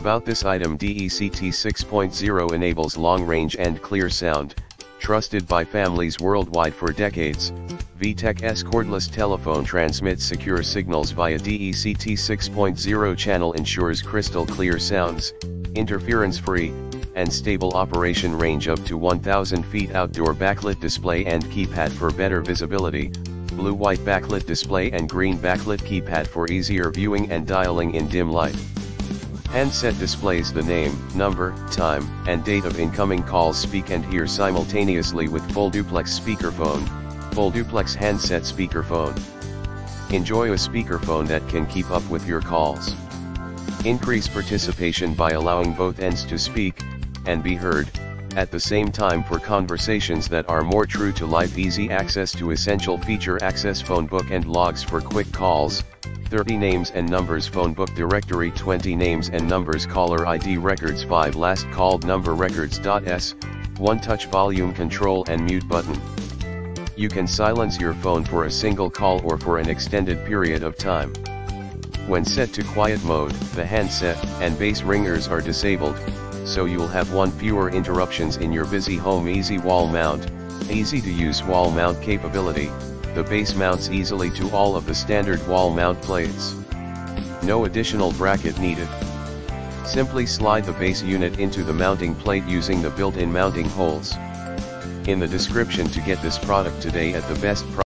About this item DECT 6.0 enables long range and clear sound, trusted by families worldwide for decades. VTech S cordless telephone transmits secure signals via DECT 6.0 channel ensures crystal clear sounds, interference free, and stable operation range up to 1000 feet outdoor backlit display and keypad for better visibility, blue-white backlit display and green backlit keypad for easier viewing and dialing in dim light. Handset displays the name, number, time, and date of incoming calls speak and hear simultaneously with full duplex speakerphone, full duplex handset speakerphone. Enjoy a speakerphone that can keep up with your calls. Increase participation by allowing both ends to speak, and be heard, at the same time for conversations that are more true to life easy access to essential feature access phone book and logs for quick calls, 30 names and numbers phone book directory 20 names and numbers caller ID records 5 last called number records.s, 1 touch volume control and mute button. You can silence your phone for a single call or for an extended period of time. When set to quiet mode, the handset and base ringers are disabled, so you'll have one fewer interruptions in your busy home easy wall mount, easy to use wall mount capability, the base mounts easily to all of the standard wall mount plates. No additional bracket needed. Simply slide the base unit into the mounting plate using the built-in mounting holes. In the description to get this product today at the best price.